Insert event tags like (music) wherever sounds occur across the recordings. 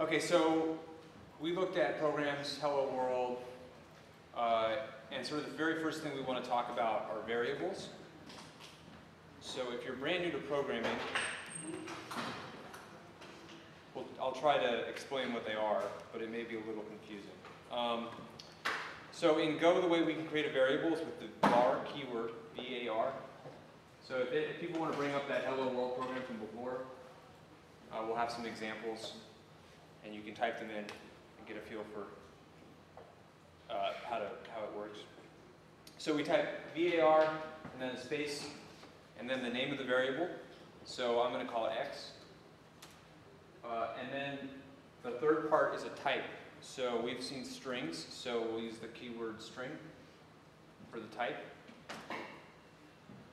Okay, so we looked at programs, Hello World, uh, and sort of the very first thing we want to talk about are variables. So if you're brand new to programming, well, I'll try to explain what they are, but it may be a little confusing. Um, so in Go, the way we can create a variable is with the var keyword, V-A-R. So if, it, if people want to bring up that Hello World program from before, uh, we'll have some examples, and you can type them in and get a feel for uh, how, to, how it works. So we type VAR, and then a space, and then the name of the variable. So I'm going to call it x. Uh, and then the third part is a type. So we've seen strings, so we'll use the keyword string for the type.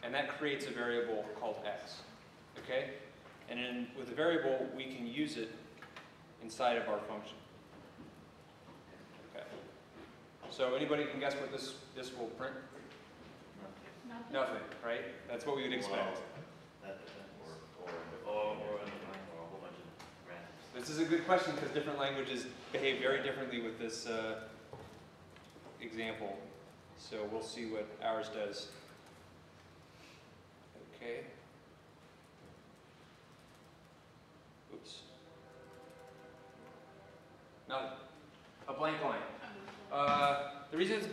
And that creates a variable called x. Okay? And then with a variable, we can use it inside of our function. Okay. So anybody can guess what this, this will print? Nothing. Nothing, right? That's what we would expect. That, or, or, or, or undefined, or a whole bunch of random. This is a good question because different languages behave very differently with this uh, example. So we'll see what ours does. Okay.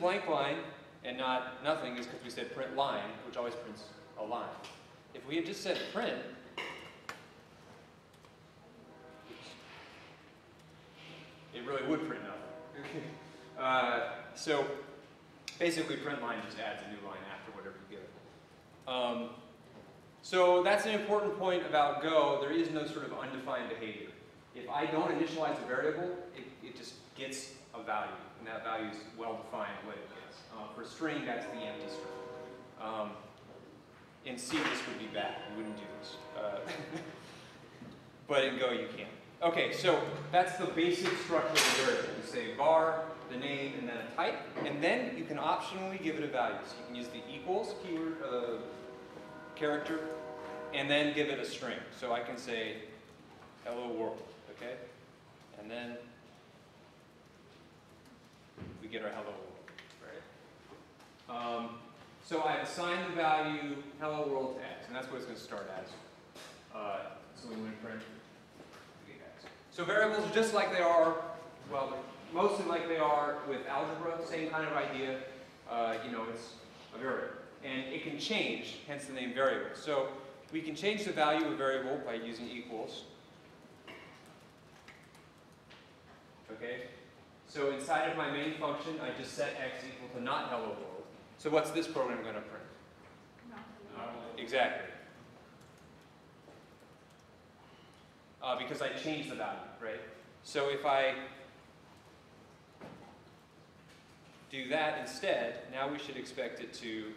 Blank line and not nothing is because we said print line, which always prints a line. If we had just said print, it really would print nothing. (laughs) uh, so basically print line just adds a new line after whatever you give it. Um, so that's an important point about Go. There is no sort of undefined behavior. If I don't initialize a variable, it, it just gets a value, and that value is well defined what it is. Uh, for string, that's the empty string. Um, in C, this would be bad. You wouldn't do this. Uh, (laughs) but in Go, you can. Okay, so that's the basic structure of the variable. You say var, the name, and then a type, and then you can optionally give it a value. So you can use the equals keyword, uh, character, and then give it a string. So I can say hello world, okay? And then get our hello world, right? Um, so I've assigned the value hello world to x, and that's what it's going to start as. Uh, so we print x. So variables are just like they are, well, mostly like they are with algebra, same kind of idea. Uh, you know, it's a variable. And it can change, hence the name variable. So we can change the value of a variable by using equals. Okay? So inside of my main function, I just set x equal to not hello world. So what's this program going to print? Exactly. Uh, because I changed the value, right? So if I do that instead, now we should expect it to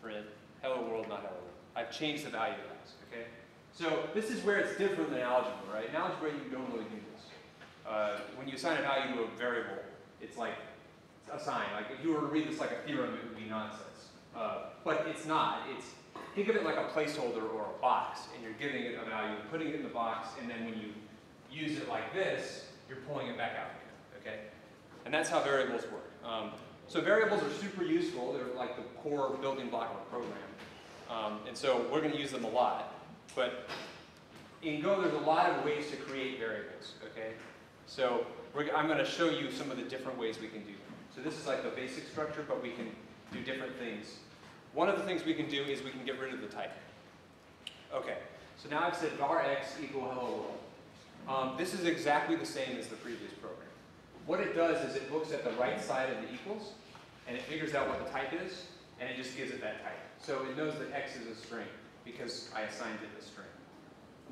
print hello world, not hello world. I've changed the value of x, okay? So this is where it's different than algebra, right? In algebra, you don't really do this. Uh, when you assign a value to a variable, it's like a sign. Like if you were to read this like a theorem, it would be nonsense. Uh, but it's not. It's think of it like a placeholder or a box, and you're giving it a value, and putting it in the box, and then when you use it like this, you're pulling it back out again. Okay, and that's how variables work. Um, so variables are super useful. They're like the core building block of a program, um, and so we're going to use them a lot. But in Go, there's a lot of ways to create variables. Okay, so I'm going to show you some of the different ways we can do them. So this is like the basic structure, but we can do different things. One of the things we can do is we can get rid of the type. Okay, so now I've said var x equal hello world. Um, this is exactly the same as the previous program. What it does is it looks at the right side of the equals, and it figures out what the type is, and it just gives it that type. So it knows that x is a string, because I assigned it a string.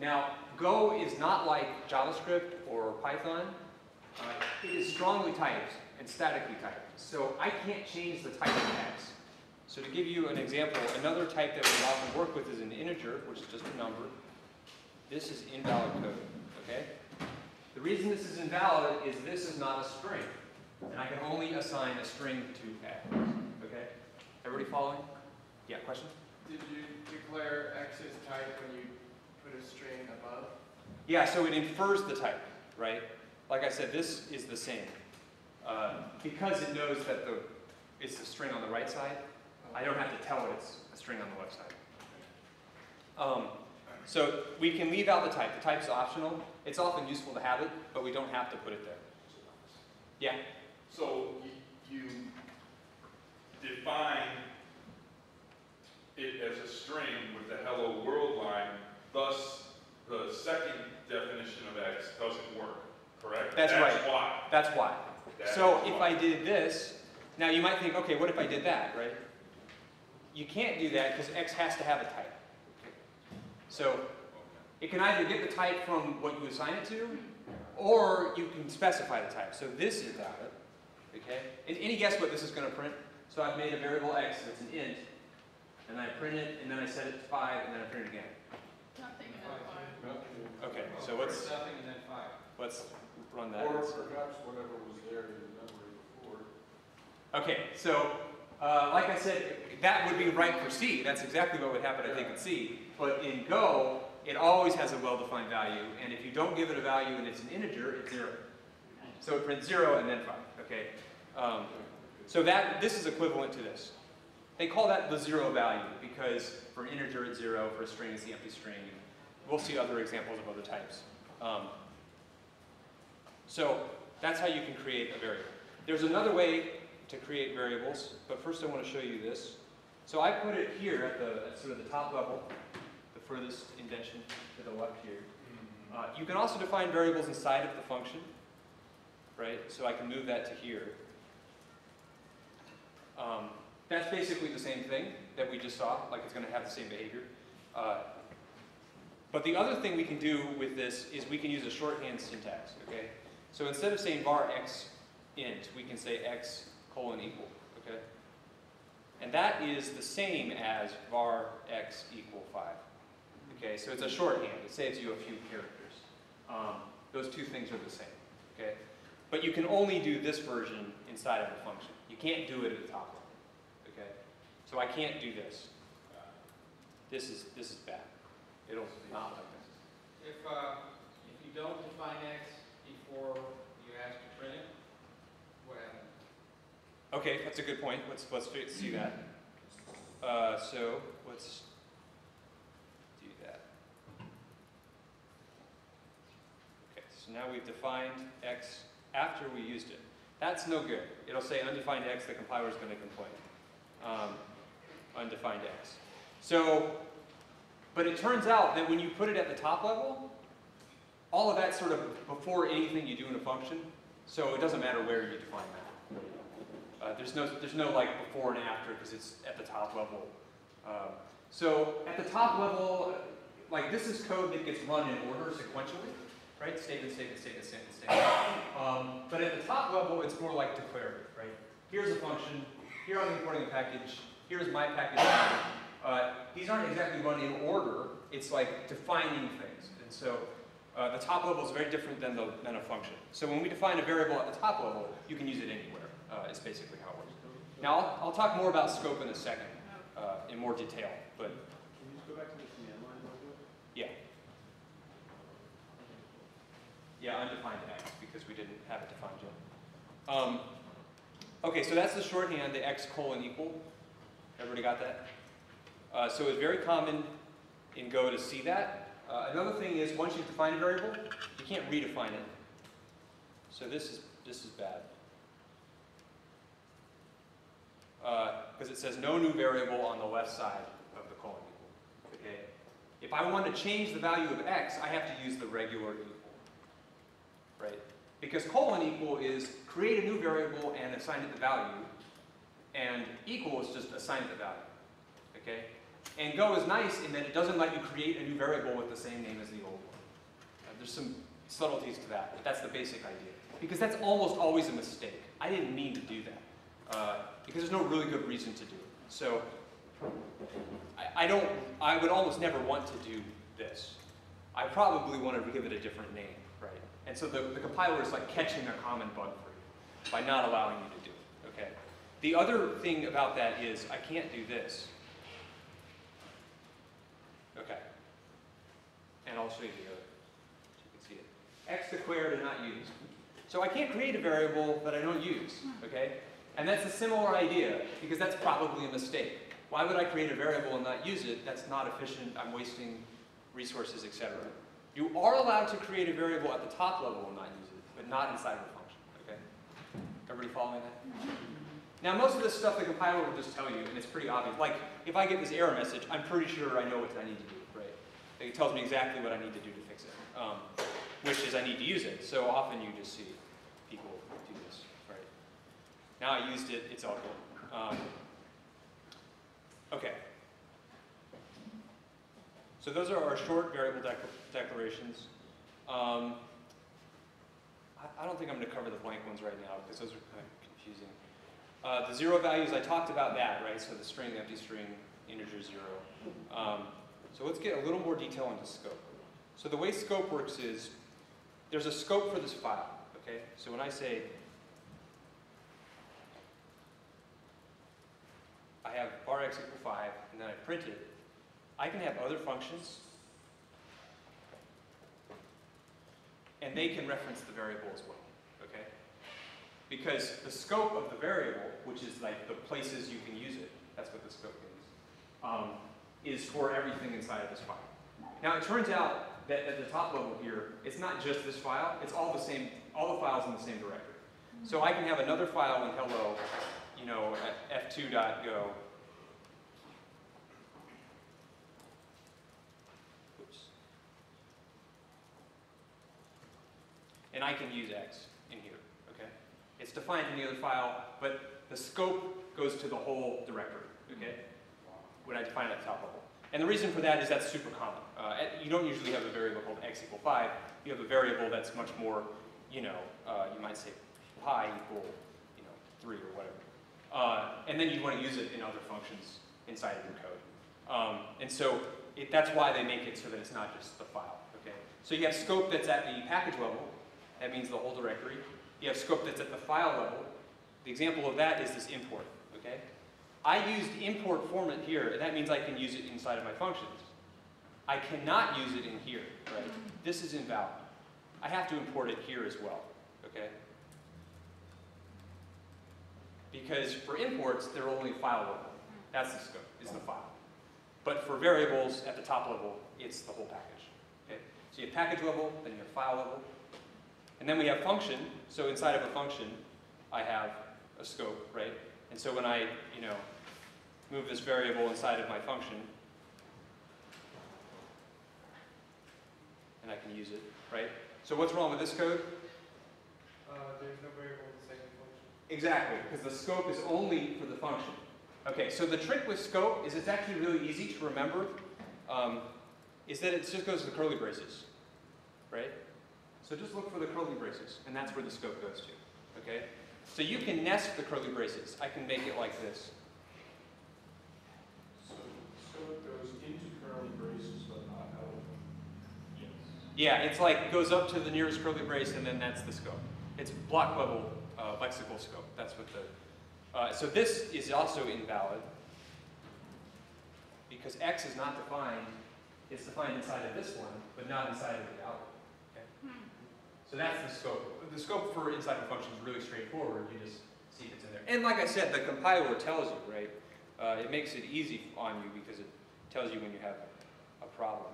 Now, Go is not like JavaScript or Python. Uh, it is strongly typed and statically typed. So I can't change the type of x. So to give you an example, another type that we often work with is an integer, which is just a number. This is invalid code, okay? The reason this is invalid is this is not a string. And I can only assign a string to x, okay? Everybody following? Yeah, question? Did you declare x X's type when you put a string above? Yeah, so it infers the type, right? like I said, this is the same. Uh, because it knows that the, it's the string on the right side, I don't have to tell it it's a string on the left side. Um, so we can leave out the type. The type is optional. It's often useful to have it, but we don't have to put it there. Yeah. So you, you define it as a string with the hello world line, thus the second definition of X doesn't work, correct? That's right. That's why. That's why. That So if why. I did this, now you might think, okay, what if I did that, right? You can't do that because X has to have a type. So it can either get the type from what you assign it to, or you can specify the type. So this is valid, okay? And any guess what this is going to print? So I've made a variable x that's an int, and I print it, and then I set it to 5, and then I print it again. Nothing in that file. Okay, so let's, Nothing and then five. Let's run that. Or perhaps whatever was there in memory before. Okay, so, uh, like I said, that would be right for C. That's exactly what would happen, I think, in C. But in Go, it always has a well-defined value, and if you don't give it a value and it's an integer, it's zero. So it prints zero and then five, okay? Um, so that, this is equivalent to this. They call that the zero value, because for an integer it's zero, for a string it's the empty string. We'll see other examples of other types. Um, so that's how you can create a variable. There's another way to create variables, but first I want to show you this. So I put it here at the at sort of the top level, the furthest indentation to the left here. Uh, you can also define variables inside of the function, right? So I can move that to here. Um, that's basically the same thing that we just saw, like it's going to have the same behavior. Uh, but the other thing we can do with this is we can use a shorthand syntax, okay? So instead of saying var x int, we can say x colon equal, okay? And that is the same as var x equal 5. Okay, so it's a shorthand. It saves you a few characters. Um, those two things are the same, okay? But you can only do this version inside of a function. You can't do it at the top level, okay? So I can't do this. This is, this is bad. It'll not like this. If, uh, if you don't define X before you ask to print it? Okay, that's a good point. Let's, let's see that. Uh, so, let's do that. Okay, so now we've defined x after we used it. That's no good. It'll say undefined x, the compiler's gonna complain. Um, undefined x. So, but it turns out that when you put it at the top level, all of that sort of before anything you do in a function, so it doesn't matter where you define that. Uh, there's no, there's no like before and after because it's at the top level. Um, so at the top level, uh, like this is code that gets run in order sequentially, right? Statement, statement, statement, statement, statement. Um, but at the top level, it's more like declarative, right? Here's a function. Here I'm importing a package. Here's my package. Uh, these aren't exactly run in order. It's like defining things. And so uh, the top level is very different than, the, than a function. So when we define a variable at the top level, you can use it anywhere. Uh, is basically how it works. Now I'll, I'll talk more about scope in a second, uh, in more detail. But Can you just go back to the command line real quick? yeah, yeah, undefined x because we didn't have it defined yet. Um, okay, so that's the shorthand, the x colon equal. Everybody got that? Uh, so it's very common in Go to see that. Uh, another thing is once you define a variable, you can't redefine it. So this is this is bad. Because it says no new variable on the left side of the colon equal. Okay? If I want to change the value of x, I have to use the regular equal. Right? Because colon equal is create a new variable and assign it the value, and equal is just assign it the value. Okay? And Go is nice in that it doesn't let you create a new variable with the same name as the old one. Uh, there's some subtleties to that, but that's the basic idea. Because that's almost always a mistake. I didn't mean to do that. Uh, because there's no really good reason to do it. So I, I don't, I would almost never want to do this. I probably want to give it a different name, right? And so the, the compiler is like catching a common bug for you by not allowing you to do it, okay? The other thing about that is I can't do this. Okay. And I'll show you the other, so you can see it. X declared and not used. So I can't create a variable that I don't use, okay? And that's a similar idea, because that's probably a mistake. Why would I create a variable and not use it? That's not efficient, I'm wasting resources, etc. You are allowed to create a variable at the top level and not use it, but not inside of a function, okay? Everybody following that? Now, most of this stuff the compiler will just tell you, and it's pretty obvious. Like, if I get this error message, I'm pretty sure I know what I need to do, it tells me exactly what I need to do to fix it, um, which is I need to use it. So often you just see people do this, right? Now I used it, it's all good. Um, okay. So those are our short variable dec- declarations. Um, I, I don't think I'm going to cover the blank ones right now because those are kind of confusing. Uh, the zero values, I talked about that, right? So the string, empty string, integer zero. Um, so let's get a little more detail into scope. So the way scope works is there's a scope for this file, okay? So when I say I have var x equal 5, and then I print it, I can have other functions, and they can reference the variable as well, okay? Because the scope of the variable, which is like the places you can use it, that's what the scope means, um, is for everything inside of this file. Now it turns out that at the top level here, it's not just this file, it's all the same, all the files in the same directory. So I can have another file in hello, you know, at f2.go. Oops. And I can use x in here, okay? It's defined in the other file, but the scope goes to the whole directory, okay? When I define it at the top level. And the reason for that is that's super common. Uh, you don't usually have a variable called x equal 5. You have a variable that's much more, you know, uh, you might say pi equal, you know, 3 or whatever. Uh, and then you want to use it in other functions inside of your code. Um, and so it, that's why they make it so that it's not just the file, okay? So you have scope that's at the package level. That means the whole directory. You have scope that's at the file level. The example of that is this import, okay? I used import format here, and that means I can use it inside of my functions. I cannot use it in here, right? This is invalid. I have to import it here as well, okay? Because for imports, they're only file level. That's the scope, is the file. But for variables at the top level, it's the whole package, okay? So you have package level, then you have file level, and then we have function. So inside of a function, I have a scope, right? And so when I, you know, move this variable inside of my function, and I can use it, right? So what's wrong with this code? Uh, there's no variable in the function. Exactly, because the scope is only for the function. Okay, so the trick with scope is it's actually really easy to remember, um, is that it just goes to the curly braces, right? So just look for the curly braces, and that's where the scope goes to, okay? So you can nest the curly braces. I can make it like this. So, so it goes into curly braces, but not out of them? Yes. Yeah, it's like goes up to the nearest curly brace, and then that's the scope. It's block level uh, lexical scope. That's what the. Uh, so this is also invalid because x is not defined. It's defined inside of this one, but not inside of the outer. Okay? So that's the scope. The scope for inside a function is really straightforward. You just see if it's in there. And like I said, the compiler tells you, right? Uh, it makes it easy on you because it tells you when you have a problem.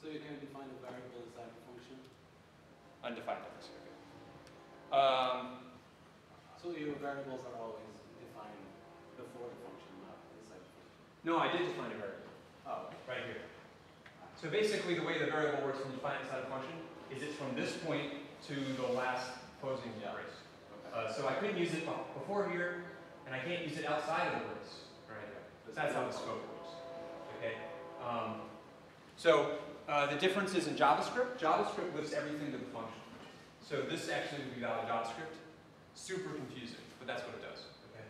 So you're going to define a variable inside the function? Undefined x. Okay. Um, So your variables are always defined before the function, not inside the function? no, I did define a variable Oh, right here. So basically, the way the variable works when you define inside a function is it's from this point to the last closing Yeah. brace. okay. Uh, so I couldn't use it before here, and I can't use it outside of the brace. Right. That's how the scope works. Okay. Um, so uh, the difference is in JavaScript. JavaScript lifts everything to the function. So this actually would be valid JavaScript. Super confusing, but that's what it does. Okay.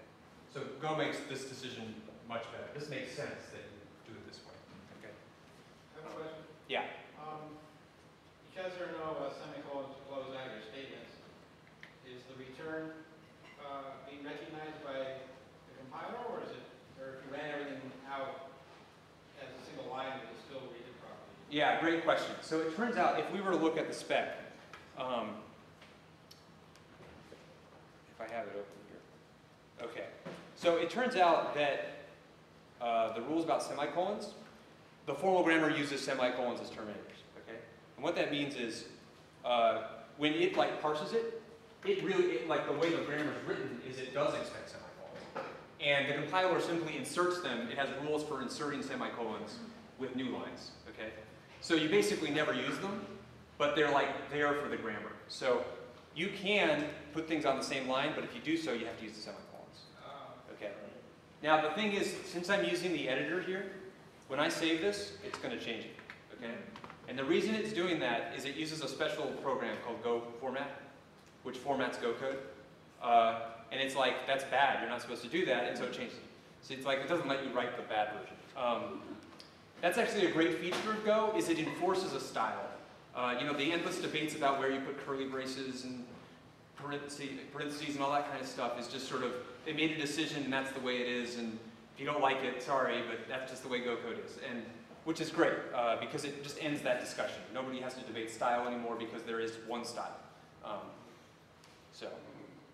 So Go makes this decision much better. This makes sense that you do it this way. Okay. I have a question. Yeah. Um, because there are no uh, semicolons to close out your statements, is the return, uh, being recognized by the compiler, or is it, or if you ran everything out as a single line, would it still read it properly? Yeah, great question. So it turns out if we were to look at the spec, um, if I have it open here. Okay. So it turns out that uh, the rules about semicolons, the formal grammar uses semicolons as terminators. Okay. And what that means is uh, when it like parses it, it really it, like the way the grammar is written is it does expect semicolons. And the compiler simply inserts them. It has rules for inserting semicolons with new lines. Okay. So you basically never use them, but they're like there for the grammar. So you can put things on the same line, but if you do so, you have to use the semicolons. Okay. Now the thing is, since I'm using the editor here, when I save this, it's going to change it. Okay. And the reason it's doing that is it uses a special program called Go Format, which formats Go code. Uh, and it's like, that's bad, you're not supposed to do that, and so it changes it. So it's like, it doesn't let you write the bad version. Um, that's actually a great feature of Go, is it enforces a style. Uh, you know, the endless debates about where you put curly braces and parentheses, and all that kind of stuff is just sort of, they made a decision and that's the way it is, and if you don't like it, sorry, but that's just the way Go code is. And which is great, uh, because it just ends that discussion. Nobody has to debate style anymore because there is one style. Um, so,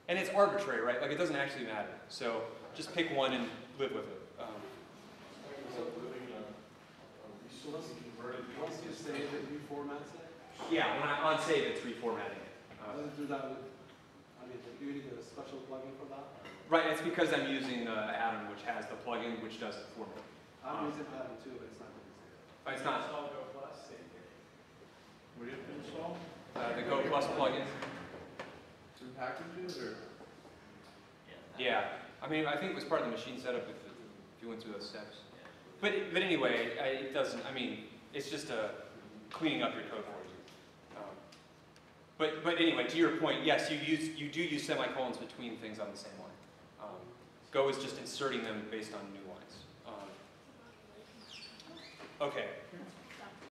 and it's arbitrary, right? Like it doesn't actually matter. So just pick one and live with it. Um, Is that living a, a resource converted? Once you save it, reformats it, yeah, when I on save, it's reformatting it. Uh, does it do that with, I mean, do you need a special plugin for that? right, it's because I'm using uh, Atom, which has the plugin which does it for me. I'm using that too, but it's not going to save it. It's not Install Go Plus, same thing. Would it install? uh, the Go Plus plugin. Two packages or? Yeah, I mean, I think it was part of the machine setup if, if you went through those steps. But, but anyway, I, it doesn't, I mean, it's just a cleaning up your code for you. Um, But, but anyway, to your point, yes, you use, you do use semicolons between things on the same line. Um, Go is just inserting them based on new lines. Um, Okay,